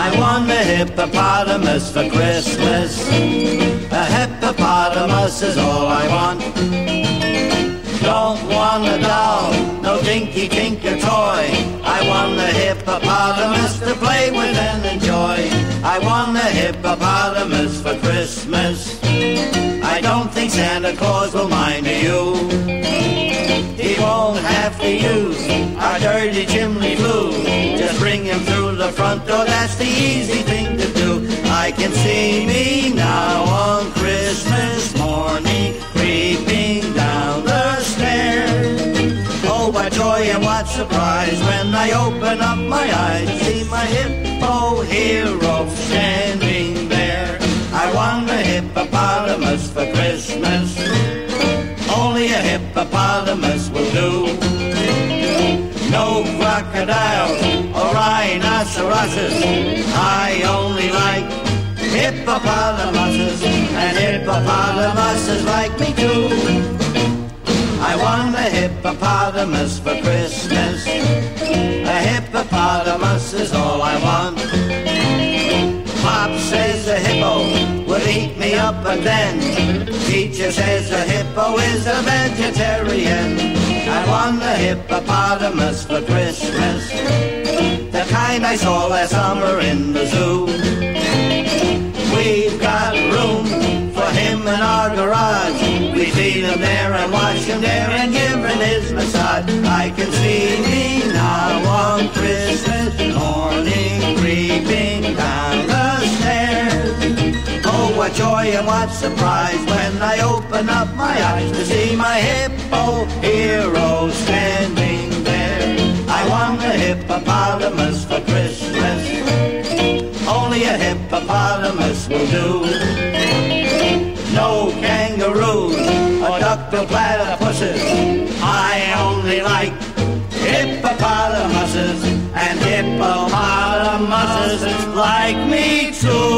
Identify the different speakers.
Speaker 1: I want a hippopotamus for Christmas. A hippopotamus is all I want. Don't want a doll, no dinky tinker toy. I want a hippopotamus to play with and enjoy. I want a hippopotamus for Christmas. I don't think Santa Claus will mind you. He won't have to use our dirty I can see me now on Christmas morning, creeping down the stairs. Oh, what joy and what surprise when I open up my eyes, see my hippo hero standing there. I want a hippopotamus for Christmas. Only a hippopotamus will do. No crocodiles or rhinoceroses. I only like hippopotamuses, and hippopotamuses like me too. I want a hippopotamus for Christmas. A hippopotamus is all I want. Pop says a hippo will eat me up, but then teacher says a hippo is a vegetarian. I want a hippopotamus for Christmas. The kind I saw last summer in the zoo. We've got room for him in our garage. We feed him there and wash him there and give him his massage. I can see me now on Christmas morning creeping down the stairs. Oh, what joy and what surprise when I open up my eyes to see my hippo hero standing will do. No kangaroos or duckbill platypuses. I only like hippopotamuses and hippopotamuses like me too.